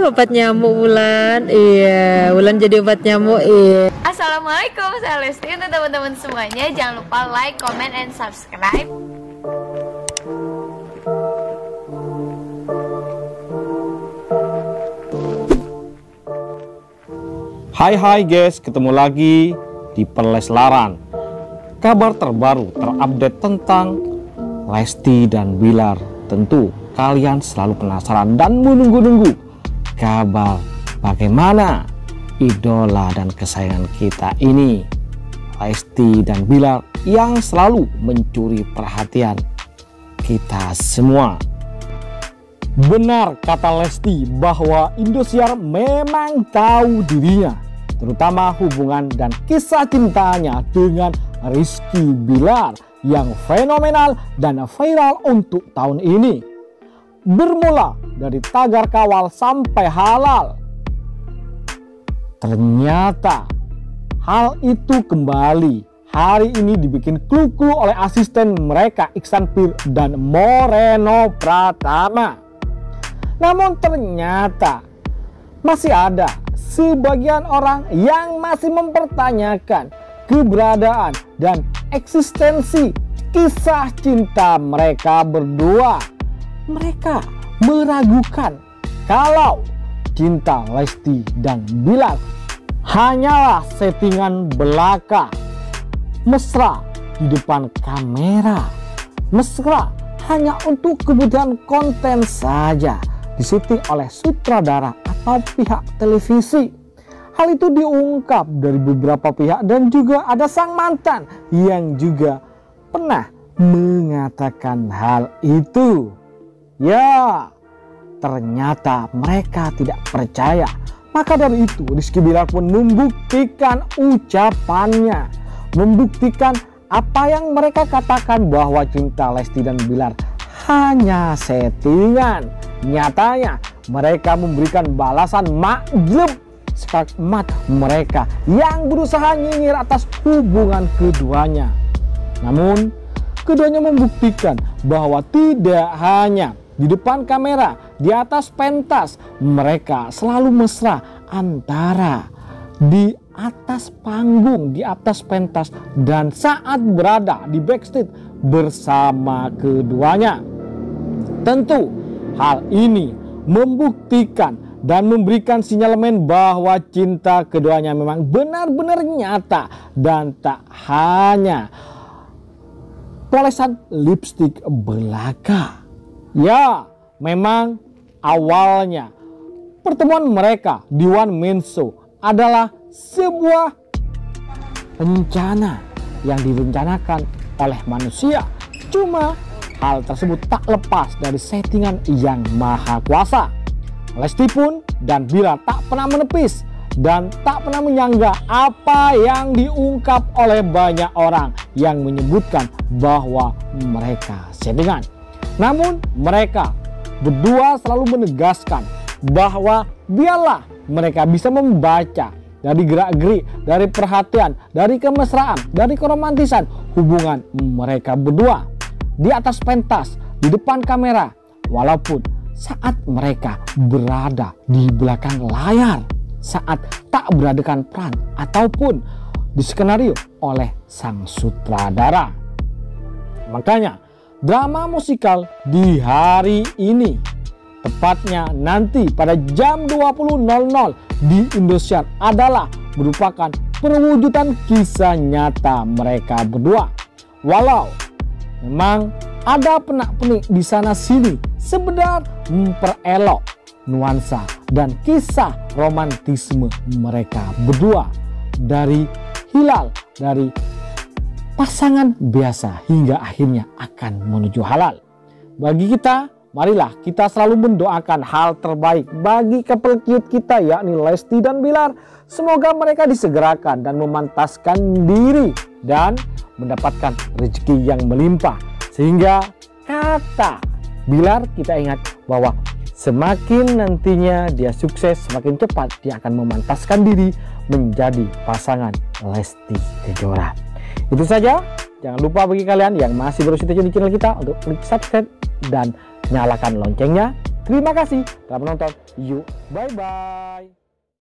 obat nyamuk Wulan. Iya Wulan jadi obat nyamuk iya. Assalamualaikum, saya Lesti Untuk teman-teman semuanya. Jangan lupa like, comment, and subscribe. Hai hai guys, ketemu lagi di Perleslaran. Kabar terbaru terupdate tentang Lesti dan Bilar. Tentu kalian selalu penasaran dan menunggu-nunggu kabar bagaimana idola dan kesayangan kita ini Lesti dan Bilar yang selalu mencuri perhatian kita semua. Benar kata Lesti bahwa Indosiar memang tahu dirinya, terutama hubungan dan kisah cintanya dengan Rizky Bilar yang fenomenal dan viral untuk tahun ini. Bermula dari tagar kawal sampai halal. Ternyata hal itu kembali hari ini dibikin clue-clue oleh asisten mereka Iksan Pir dan Moreno Pratama. Namun ternyata masih ada sebagian orang yang masih mempertanyakan keberadaan dan eksistensi kisah cinta mereka berdua. Mereka meragukan kalau cinta Lesti dan Bilar hanyalah settingan belaka mesra di depan kamera mesra hanya untuk kebutuhan konten saja disyuting oleh sutradara atau pihak televisi. Hal itu diungkap dari beberapa pihak dan juga ada sang mantan yang juga pernah mengatakan hal itu. Ya, ternyata mereka tidak percaya. Maka dari itu Rizky Bilar pun membuktikan ucapannya. Membuktikan apa yang mereka katakan bahwa cinta Lesti dan Bilar hanya settingan Nyatanya mereka memberikan balasan makjub skakmat mereka yang berusaha nyinyir atas hubungan keduanya. Namun keduanya membuktikan bahwa tidak hanya di depan kamera, di atas pentas, mereka selalu mesra antara di atas panggung, di atas pentas, dan saat berada di backstage bersama keduanya. Tentu Hal ini membuktikan dan memberikan sinyalemen bahwa cinta keduanya memang benar-benar nyata dan tak hanya polesan lipstick belaka. Ya, memang awalnya pertemuan mereka di One Man Show adalah sebuah rencana yang direncanakan oleh manusia. Cuma Hal tersebut tak lepas dari settingan yang maha kuasa. Lesti pun dan Bila tak pernah menepis dan tak pernah menyangga apa yang diungkap oleh banyak orang yang menyebutkan bahwa mereka settingan. Namun mereka berdua selalu menegaskan bahwa biarlah mereka bisa membaca dari gerak-gerik, dari perhatian, dari kemesraan, dari keromantisan hubungan mereka berdua di atas pentas, di depan kamera, walaupun saat mereka berada di belakang layar, saat tak beradakan peran ataupun di skenario oleh sang sutradara. Makanya drama musikal di hari ini tepatnya nanti pada jam 20.00 di Indosiar adalah merupakan perwujudan kisah nyata mereka berdua. Walau Memang ada penak-penik di sana sini sebenarnya memperelok nuansa dan kisah romantisme mereka berdua dari hilal dari pasangan biasa hingga akhirnya akan menuju halal. Bagi kita, marilah kita selalu mendoakan hal terbaik bagi couple cute kita yakni Lesti dan Bilar. Semoga mereka disegerakan dan memantaskan diri dan mendapatkan rezeki yang melimpah. Sehingga kata Bilar kita ingat bahwa semakin nantinya dia sukses, semakin cepat dia akan memantaskan diri menjadi pasangan Lesti Kejora. Itu saja. Jangan lupa bagi kalian yang masih baru saja di channel kita untuk klik subscribe dan nyalakan loncengnya. Terima kasih telah menonton. Yuk, bye-bye.